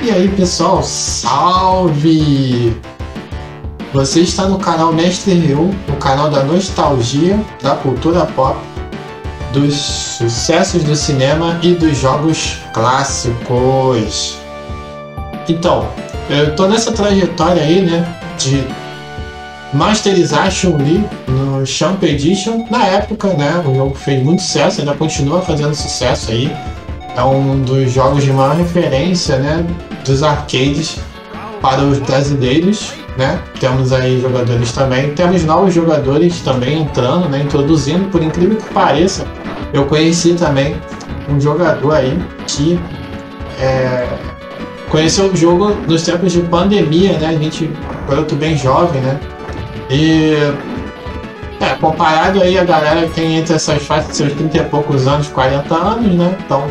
E aí pessoal, salve! Você está no canal Mestre Rio, no canal da nostalgia, da cultura pop, dos sucessos do cinema e dos jogos clássicos. Então, eu tô nessa trajetória aí, né, de masterizar Chun-Li no Champ Edition. Na época, né, o jogo fez muito sucesso, ainda continua fazendo sucesso aí. É um dos jogos de maior referência, né, dos arcades para os brasileiros, né? Temos aí jogadores também, temos novos jogadores também entrando, né, introduzindo, por incrível que pareça, eu conheci também um jogador aí que é, conheceu o jogo nos tempos de pandemia, né? A gente, tô bem jovem, né? E é, comparado aí a galera que tem entre essas faixas de seus 30 e poucos anos, 40 anos, né? Então,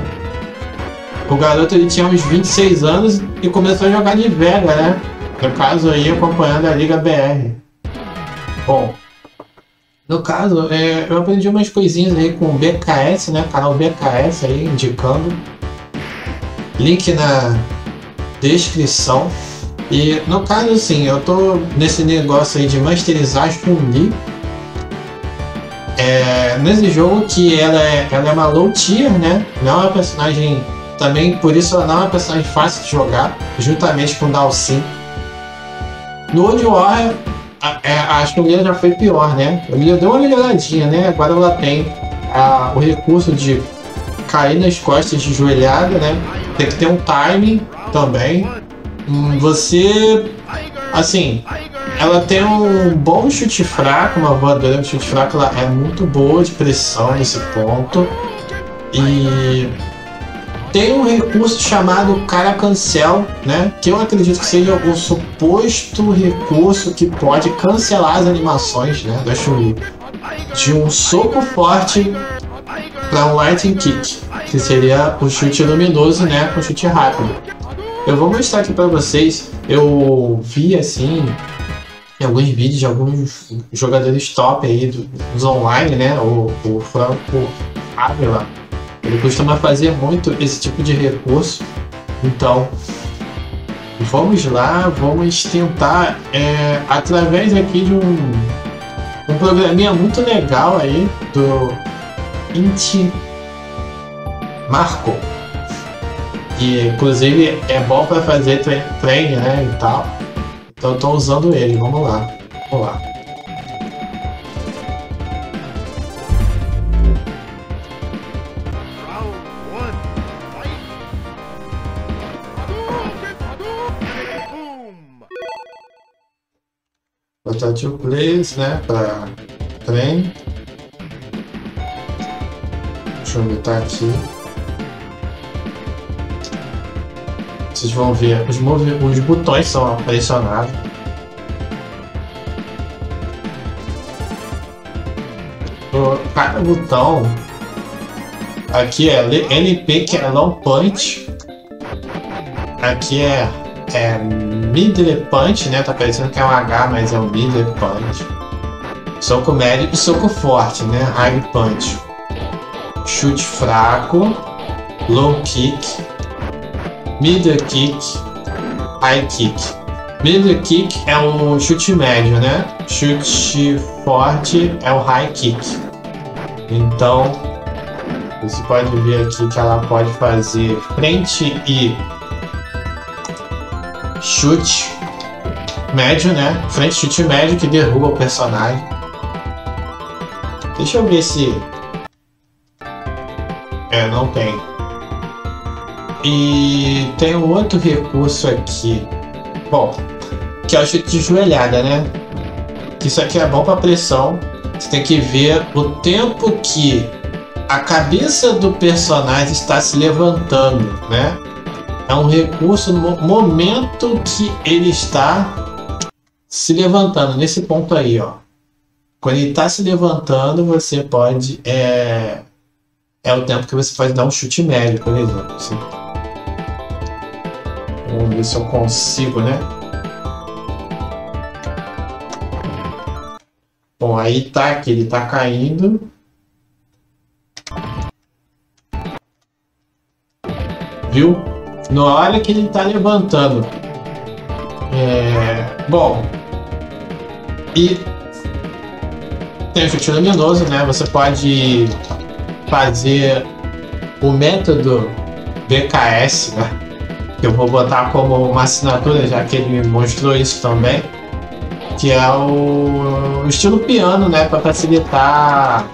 o garoto ele tinha uns 26 anos e começou a jogar de Vega, né? No caso aí, acompanhando a Liga BR. Bom, no caso, é, eu aprendi umas coisinhas aí com o BKS, né? Canal BKS aí, indicando. Link na descrição. E no caso, assim, eu tô nesse negócio aí de masterizar Chun-Li. É, nesse jogo que ela é, ela é uma low tier, né? Não é uma personagem. Também por isso ela não é uma personagem fácil de jogar, juntamente com Dalsin. No World War, a, é, a Chun-Li já foi pior, né? Ele deu uma melhoradinha, né? Agora ela tem a, o recurso de cair nas costas de joelhada, né? Tem que ter um timing também. Hum, você, assim, ela tem um bom chute fraco, uma voadora de chute fraco, ela é muito boa de pressão nesse ponto. E tem um recurso chamado cara cancel, né? Que eu acredito que seja o suposto recurso que pode cancelar as animações, né, da Chun-Li. De um soco forte para um lightning kick, que seria o chute luminoso, né, com chute rápido. Eu vou mostrar aqui para vocês. Eu vi assim em alguns vídeos de alguns jogadores top aí dos online, né? O, o Franco Ávila, ele costuma fazer muito esse tipo de recurso. Então, vamos lá, vamos tentar é, através aqui de um, um programinha muito legal aí do Inti Marco que inclusive é bom para fazer treino, né, e tal. Então eu tô usando ele, vamos lá. Vamos lá. Two plays, né, para treino. Deixa eu aqui. Vocês vão ver, os, os botões são pressionados. Cada botão aqui é LP que é long punch. Aqui é, é middle punch, né? Tá parecendo que é um H, mas é um middle punch. Soco médio e soco forte, né? High punch. Chute fraco. Low kick middle kick, high kick. Middle kick é o chute médio, né? Chute forte é o high kick. Então, você pode ver aqui que ela pode fazer frente e chute médio, né? Frente chute médio que derruba o personagem. Deixa eu ver se. É, não tem. E tem um outro recurso aqui. Bom, que é o chute de joelhada, né? Isso aqui é bom para pressão. Você tem que ver o tempo que a cabeça do personagem está se levantando, né? É um recurso no momento que ele está se levantando, nesse ponto aí, ó. Quando ele está se levantando, você pode. É, é o tempo que você pode dar um chute médio, por exemplo. Assim. Vamos ver se eu consigo, né? Bom, aí tá aqui, ele tá caindo. Viu? Na hora que ele tá levantando. É, bom. E tem o chute luminoso, né? Você pode fazer o método VKS, né? Que eu vou botar como uma assinatura, já que ele me mostrou isso também. Que é o estilo piano, né? Para facilitar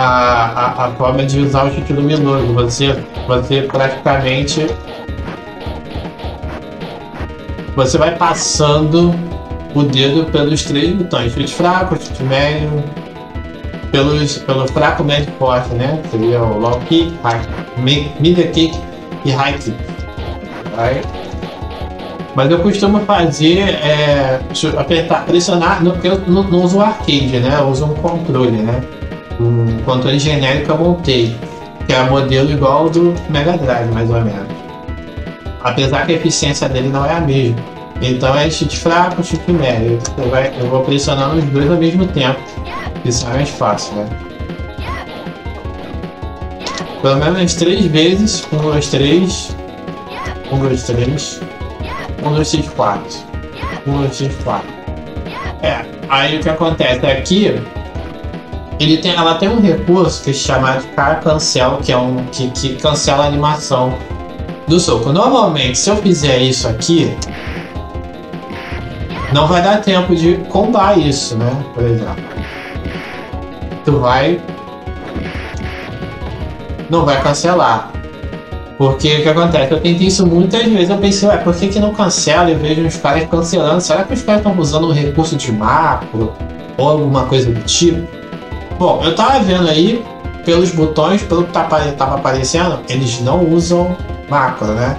a, a, a, forma de usar o chute luminoso. Você, você praticamente. Você vai passando o dedo pelos três botões: chute fraco, chute médio, pelos, pelo fraco, médio e forte, né? Seria o low kick, high, kick e high kick. Right? Mas eu costumo fazer é, apertar, pressionar, porque eu não, não uso arcade, né? Eu uso um controle, né? Um controle genérico eu montei, que é modelo igual ao do Mega Drive, mais ou menos. Apesar que a eficiência dele não é a mesma. Então é chute fraco, chute médio. Vai, eu vou pressionando os dois ao mesmo tempo. Isso é mais fácil, né? Pelo menos três vezes. Um, dois, três. Um, dois, três. Um, dois, três, quatro. Um, dois, três, quatro. É, aí o que acontece aqui, ele tem, ela tem um recurso que se chama de car cancel, que é um que, que cancela a animação do soco. Normalmente, se eu fizer isso aqui, não vai dar tempo de combar isso, né? Por exemplo tu vai. Não vai cancelar. Porque o que acontece? Eu tentei isso muitas vezes. Eu pensei, ué, por que, que não cancela? Eu vejo os caras cancelando. Será que os caras estão usando um recurso de macro? Ou alguma coisa do tipo? Bom, eu tava vendo aí, pelos botões, pelo que tá, tava aparecendo, eles não usam macro, né?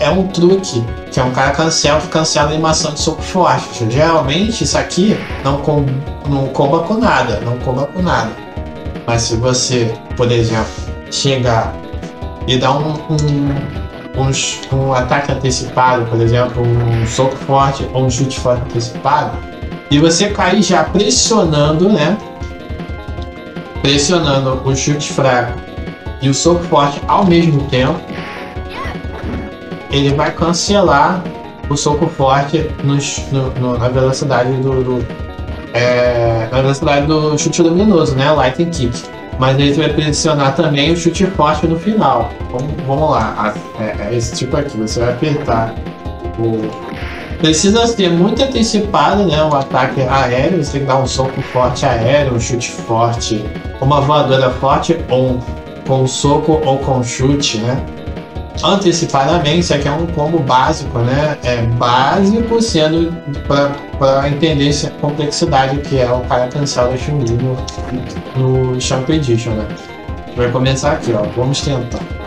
É um truque, que é um cara cancela, cancela a animação de soco forte. Geralmente isso aqui não, com, não comba com nada, não comba com nada. Mas se você, por exemplo, chegar e dar um, um, um, um ataque antecipado, por exemplo, um soco forte ou um chute forte antecipado, e você cair já pressionando, né? Pressionando o chute fraco e o soco forte ao mesmo tempo, ele vai cancelar o soco forte no, no, na velocidade do, do é, na velocidade do chute luminoso, né? Lightning Kick. Mas ele vai pressionar também o chute forte no final. Vamos, vamos lá, é, é esse tipo aqui. Você vai apertar o precisa ser muito antecipado, né? O ataque aéreo, você tem que dar um soco forte aéreo, um chute forte, uma voadora forte, ou com soco ou com chute, né? antecipadamente, isso aqui é um combo básico, né? É básico sendo para entender a complexidade que é o cara cancela Chun no, no Champ Edition, né? Vai começar aqui, ó. Vamos tentar.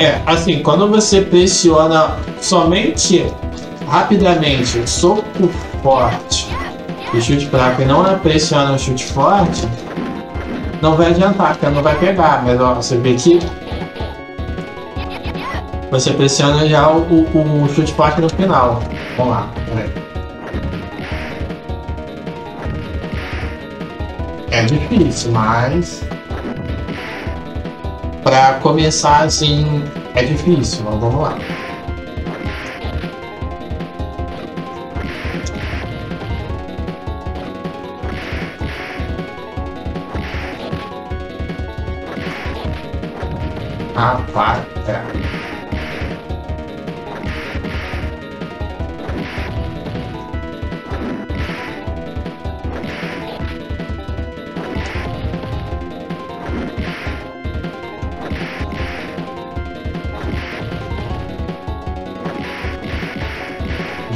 É, assim, quando você pressiona somente rapidamente soco forte e chute fraco e não pressiona o chute forte, não vai adiantar, porque não vai pegar. Mas ó, você vê que você pressiona já o, o, o chute forte no final. Vamos lá, É difícil, mas para começar assim é difícil, mas vamos lá.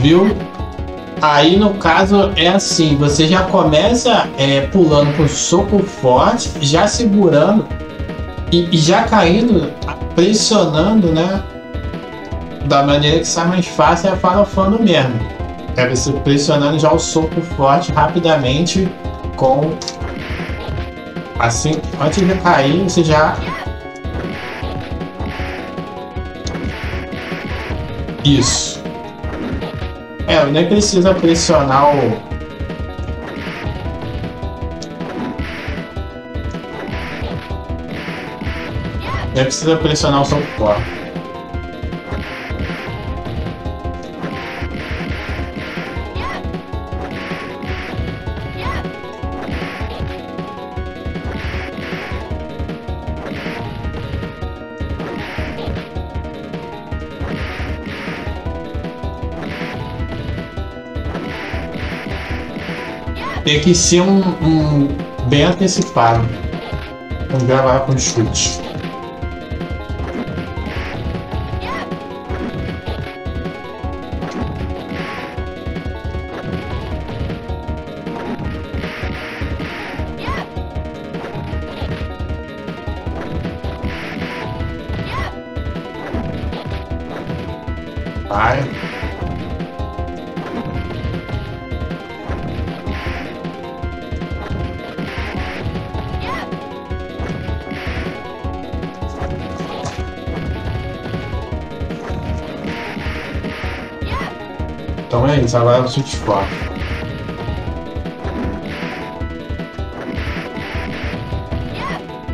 Viu? Aí no caso é assim, você já começa é, pulando com soco forte, já segurando e, e, já caindo, pressionando, né? Da maneira que sai mais fácil é farofando mesmo. É você pressionando já o soco forte rapidamente com assim, antes de cair, você já Isso. É, nem precisa pressionar o. Nem precisa pressionar o soco forte. Tem que ser um, um bem antecipado. Vamos gravar com chute.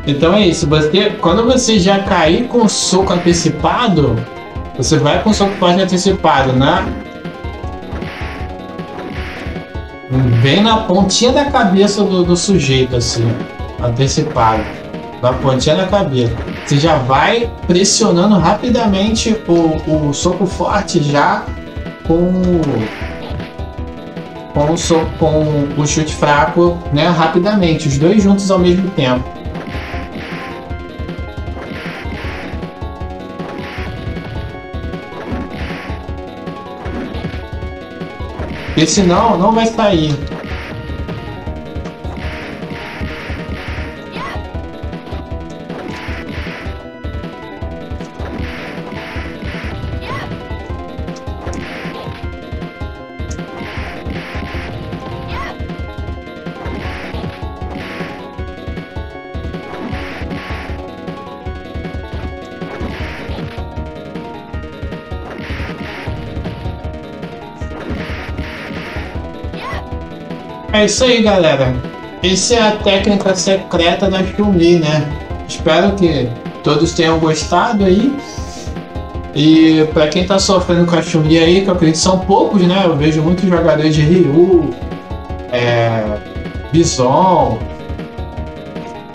Então é isso, você, quando você já cair com soco antecipado, você vai com soco forte antecipado, né? Bem na pontinha da cabeça do, do sujeito, assim, antecipado. Na pontinha da cabeça. Você já vai pressionando rapidamente o, o soco forte já com com o, com o chute fraco, né, rapidamente, os dois juntos ao mesmo tempo. Porque senão não vai sair. É isso aí, galera. Essa é a técnica secreta da Chun-Li, né? Espero que todos tenham gostado aí. E para quem tá sofrendo com a Chun-Li aí, que eu acredito que são poucos, né? Eu vejo muitos jogadores de Ryu, é, Bison,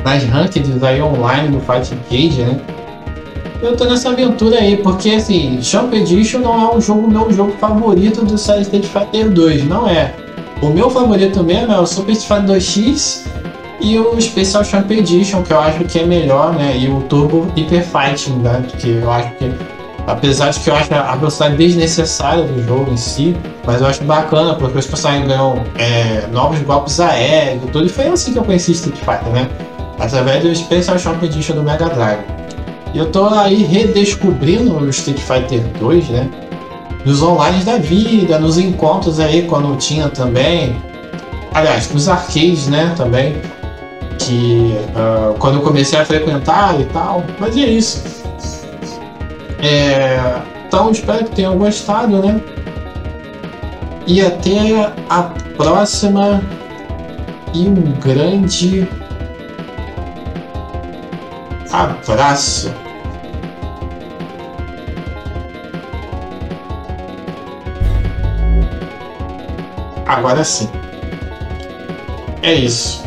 nas rankings aí online do Fight Cage, né? Eu tô nessa aventura aí, porque assim, Champ Edition não é um jogo meu jogo favorito do Street Fighter 2, não é. O meu favorito mesmo é o Super Street 2X e o Special Champ Edition, que eu acho que é melhor, né? E o Turbo Hyper Fighting, né? Que eu acho que, apesar de que eu acho a velocidade desnecessária do jogo em si, mas eu acho bacana, porque os personagens ganham é, novos golpes aéreos e tudo. E foi assim que eu conheci Street Fighter, né? Através do Special Champ Edition do Mega Drive. E eu tô aí redescobrindo o Street Fighter 2, né? Nos online da vida, nos encontros aí quando tinha também. Aliás, nos arcades, né, também. Que uh, quando eu comecei a frequentar e tal. Mas é isso. É, então espero que tenham gostado, né? E até a próxima. E um grande abraço. Agora sim. É isso.